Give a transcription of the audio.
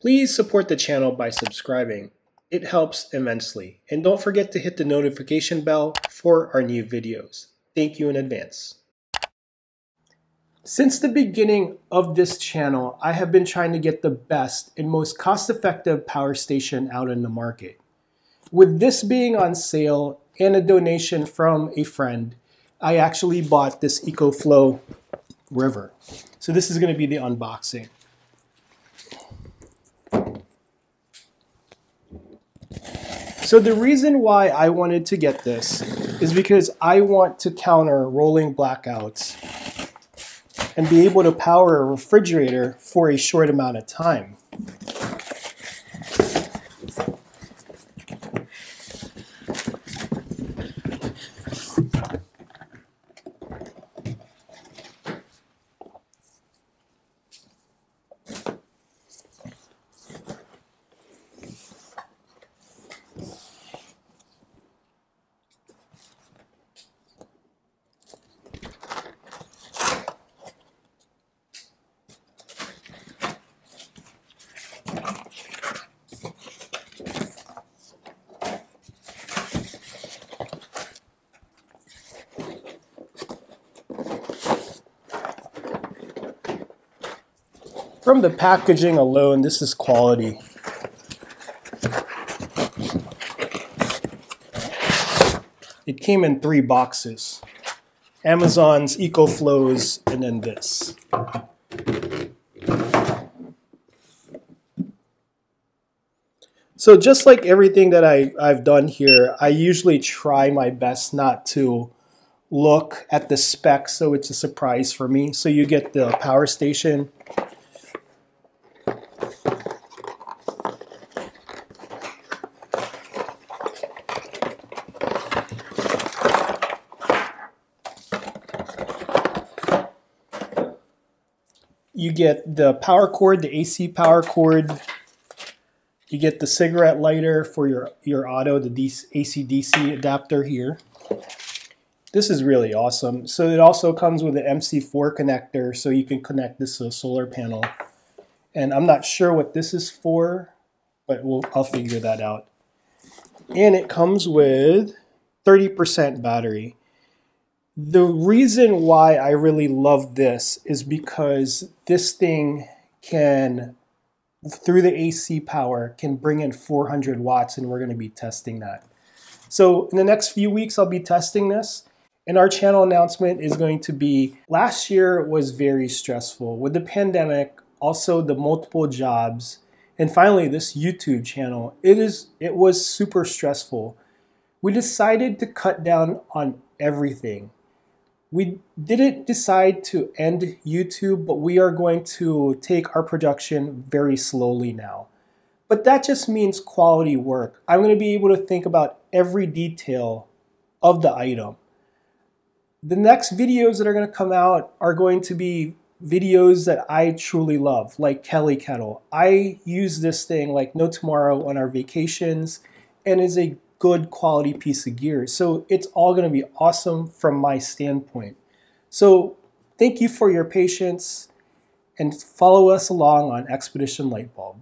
Please support the channel by subscribing. It helps immensely. And don't forget to hit the notification bell for our new videos. Thank you in advance. Since the beginning of this channel, I have been trying to get the best and most cost-effective power station out in the market. With this being on sale and a donation from a friend, I actually bought this EcoFlow River. So this is going to be the unboxing. So the reason why I wanted to get this is because I want to counter rolling blackouts and be able to power a refrigerator for a short amount of time. From the packaging alone, this is quality. It came in three boxes. Amazon's EcoFlows and then this. So just like everything that I, I've done here, I usually try my best not to look at the specs so it's a surprise for me. So you get the power station, you get the power cord, the AC power cord. You get the cigarette lighter for your, your auto, the AC-DC adapter here. This is really awesome. So it also comes with an MC4 connector, so you can connect this to a solar panel. And I'm not sure what this is for, but we'll, I'll figure that out. And it comes with 30% battery. The reason why I really love this is because this thing can, through the AC power, can bring in 400 watts and we're going to be testing that. So in the next few weeks, I'll be testing this. And our channel announcement is going to be, last year was very stressful. With the pandemic, also the multiple jobs, and finally this YouTube channel, it is it was super stressful. We decided to cut down on everything we didn't decide to end YouTube, but we are going to take our production very slowly now. But that just means quality work. I'm going to be able to think about every detail of the item. The next videos that are going to come out are going to be videos that I truly love, like Kelly Kettle. I use this thing like no tomorrow on our vacations and is a good quality piece of gear. So it's all going to be awesome from my standpoint. So thank you for your patience and follow us along on Expedition Lightbulb.